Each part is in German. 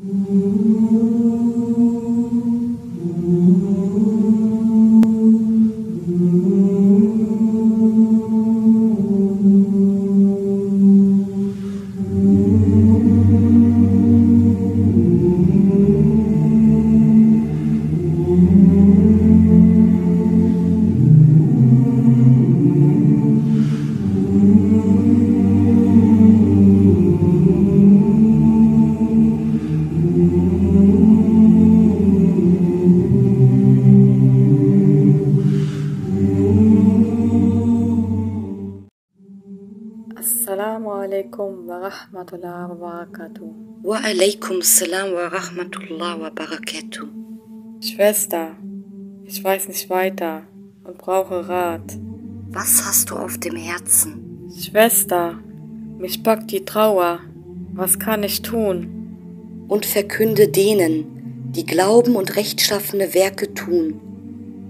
Mm-hmm. Alaikum wa rahmatullahi wa barakatuh. Wa alaikum salam wa rahmatullah wa barakatuh. Schwester, ich weiß nicht weiter und brauche Rat. Was hast du auf dem Herzen? Schwester, mich packt die Trauer. Was kann ich tun? Und verkünde denen, die glauben und rechtschaffene Werke tun,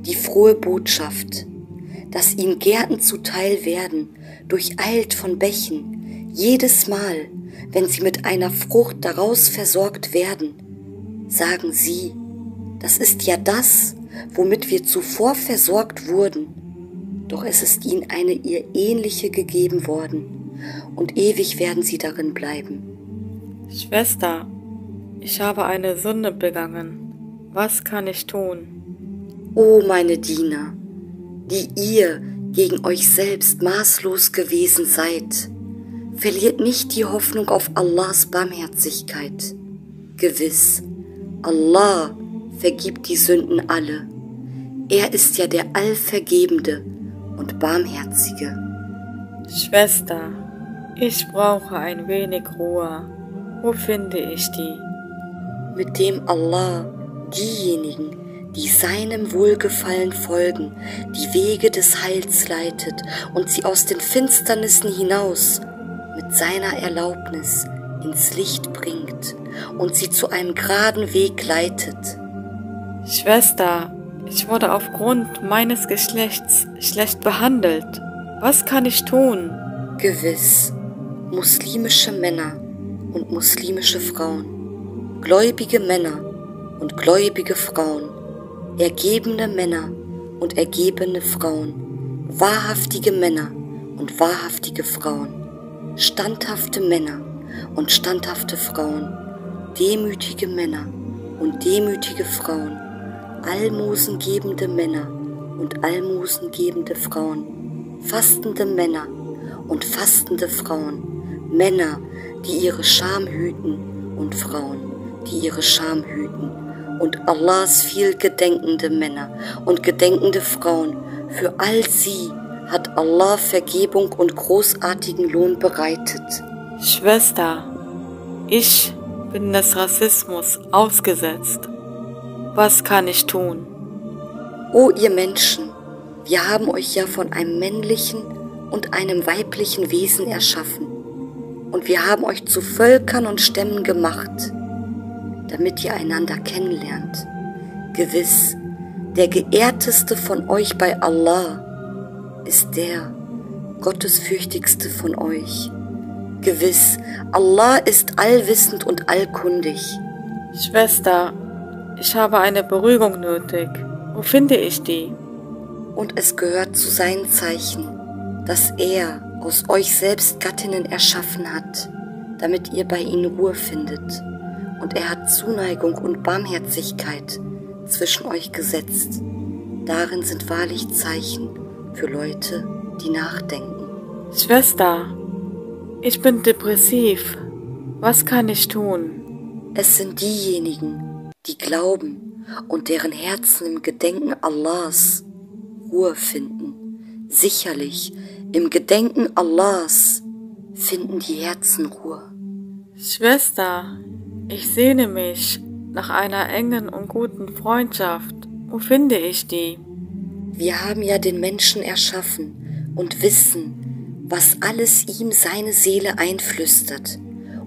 die frohe Botschaft, dass ihnen Gärten zuteil werden, durcheilt von Bächen, jedes Mal, wenn sie mit einer Frucht daraus versorgt werden, sagen sie, das ist ja das, womit wir zuvor versorgt wurden, doch es ist ihnen eine ihr ähnliche gegeben worden, und ewig werden sie darin bleiben. Schwester, ich habe eine Sünde begangen. Was kann ich tun? O meine Diener, die ihr gegen euch selbst maßlos gewesen seid, verliert nicht die Hoffnung auf Allahs Barmherzigkeit. Gewiss, Allah vergibt die Sünden alle. Er ist ja der Allvergebende und Barmherzige. Schwester, ich brauche ein wenig Ruhe. Wo finde ich die? Mit dem Allah diejenigen, die seinem Wohlgefallen folgen, die Wege des Heils leitet und sie aus den Finsternissen hinaus mit seiner Erlaubnis ins Licht bringt und sie zu einem geraden Weg leitet. Schwester, ich wurde aufgrund meines Geschlechts schlecht behandelt. Was kann ich tun? Gewiss, muslimische Männer und muslimische Frauen, gläubige Männer und gläubige Frauen, ergebene Männer und ergebene Frauen, wahrhaftige Männer und wahrhaftige Frauen, standhafte Männer und standhafte Frauen, demütige Männer und demütige Frauen, almosengebende Männer und almosengebende Frauen, fastende Männer und fastende Frauen, Männer, die ihre Scham hüten und Frauen, die ihre Scham hüten und Allahs viel gedenkende Männer und gedenkende Frauen, für all sie hat Allah Vergebung und großartigen Lohn bereitet. Schwester, ich bin des Rassismus ausgesetzt. Was kann ich tun? O ihr Menschen, wir haben euch ja von einem männlichen und einem weiblichen Wesen erschaffen, und wir haben euch zu Völkern und Stämmen gemacht, damit ihr einander kennenlernt. Gewiss, der geehrteste von euch bei Allah ist der gottesfürchtigste von euch. Gewiss, Allah ist allwissend und allkundig. Schwester, ich habe eine Beruhigung nötig. Wo finde ich die? Und es gehört zu seinen Zeichen, dass er aus euch selbst Gattinnen erschaffen hat, damit ihr bei ihnen Ruhe findet. Und er hat Zuneigung und Barmherzigkeit zwischen euch gesetzt. Darin sind wahrlich Zeichen für Leute, die nachdenken. Schwester, ich bin depressiv. Was kann ich tun? Es sind diejenigen, die glauben und deren Herzen im Gedenken Allahs Ruhe finden. Sicherlich, im Gedenken Allahs finden die Herzen Ruhe. Schwester, ich sehne mich nach einer engen und guten Freundschaft. Wo finde ich die? Wir haben ja den Menschen erschaffen und wissen, was alles ihm seine Seele einflüstert,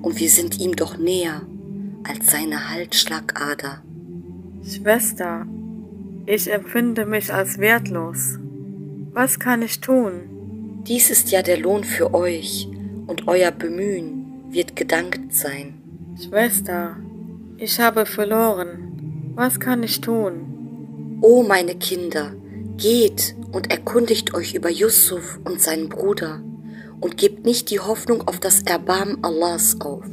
und wir sind ihm doch näher als seine Halsschlagader. Schwester, ich empfinde mich als wertlos. Was kann ich tun? Dies ist ja der Lohn für euch, und euer Bemühen wird gedankt sein. Schwester, Ich habe verloren. Was kann ich tun? O meine Kinder, geht und erkundigt euch über Yusuf und seinen Bruder und gebt nicht die Hoffnung auf das Erbarmen Allahs auf.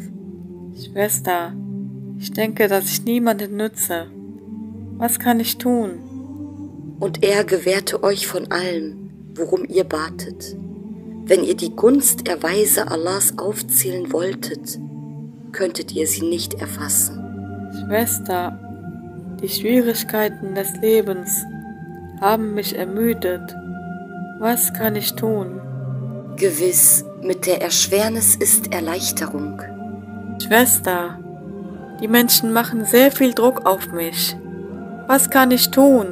Schwester, ich denke, dass ich niemanden nütze. Was kann ich tun? Und er gewährte euch von allem, worum ihr batet. Wenn ihr die Gunst Erweise Allahs aufzählen wolltet, könntet ihr sie nicht erfassen. Schwester, die Schwierigkeiten des Lebens haben mich ermüdet. Was kann ich tun? Gewiss, mit der Erschwernis ist Erleichterung. Schwester, die Menschen machen sehr viel Druck auf mich. Was kann ich tun?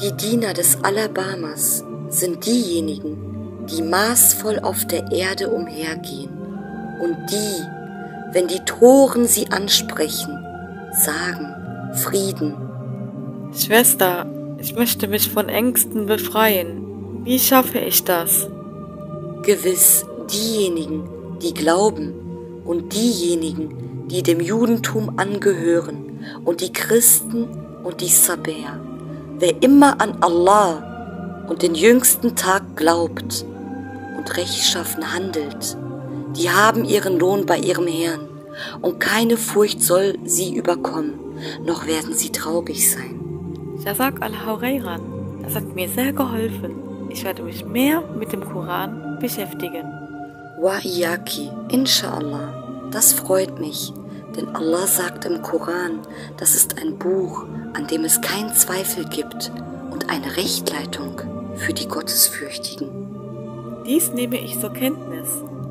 Die Diener des Alabamas sind diejenigen, die maßvoll auf der Erde umhergehen und die, wenn die Toren sie ansprechen, sagen Frieden. Schwester, ich möchte mich von Ängsten befreien. Wie schaffe ich das? Gewiss diejenigen, die glauben und diejenigen, die dem Judentum angehören und die Christen und die Sabäer. Wer immer an Allah und den jüngsten Tag glaubt und rechtschaffen handelt, die haben ihren Lohn bei ihrem Herrn und keine Furcht soll sie überkommen, noch werden sie traurig sein. Jazak al-Hawreiran, das hat mir sehr geholfen. Ich werde mich mehr mit dem Koran beschäftigen. Wa iyaki, inshallah, das freut mich, denn Allah sagt im Koran, das ist ein Buch, an dem es keinen Zweifel gibt und eine Rechtleitung für die Gottesfürchtigen. Dies nehme ich zur Kenntnis.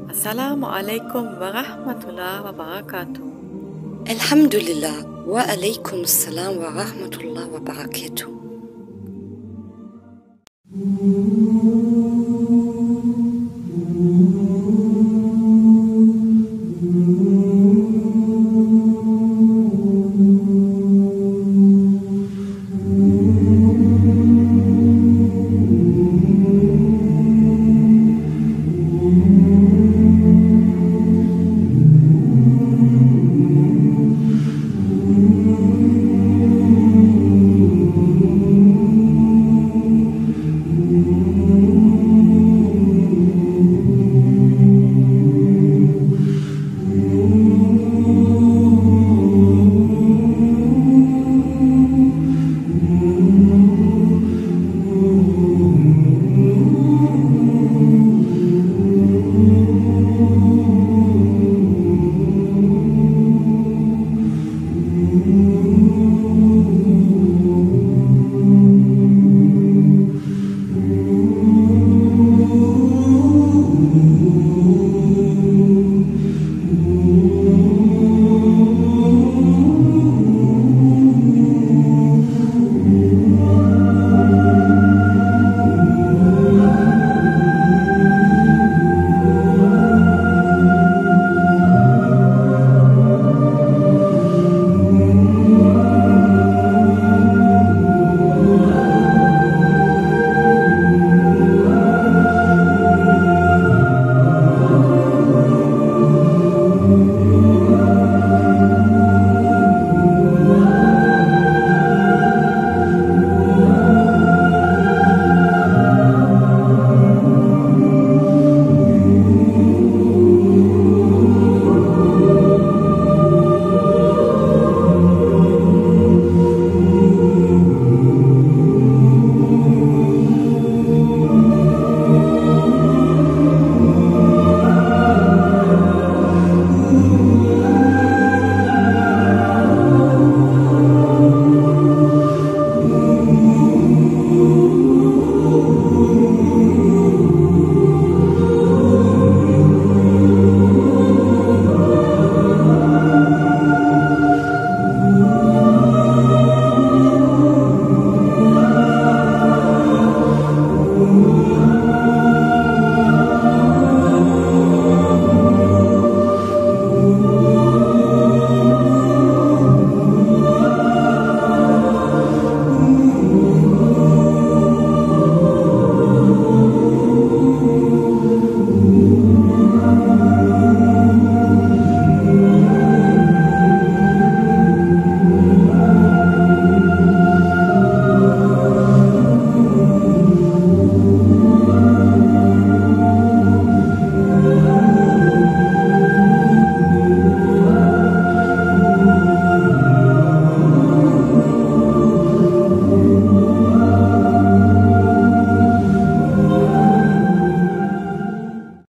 السلام عليكم ورحمة الله وبركاته. الحمد لله وعليكم السلام ورحمة الله وبركاته.